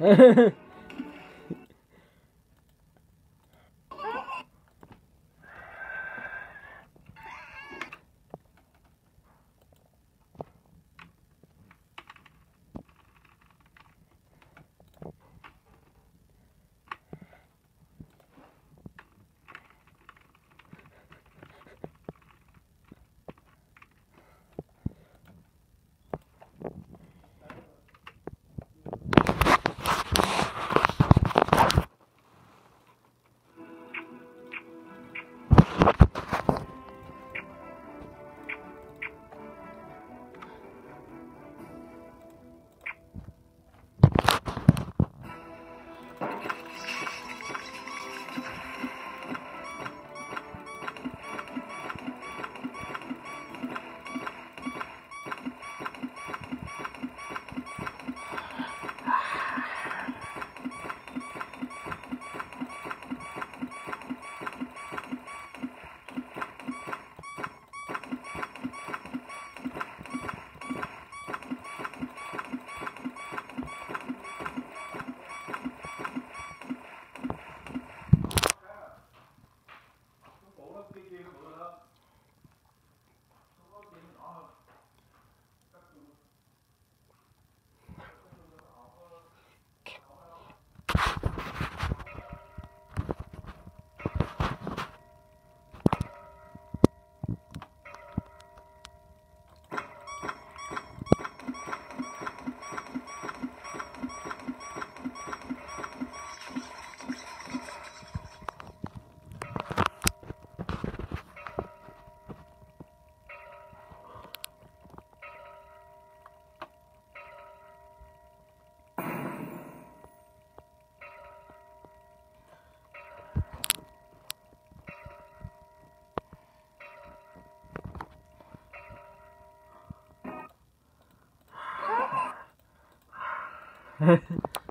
嘿嘿嘿 기회가 뭐더라? 嘿 嘿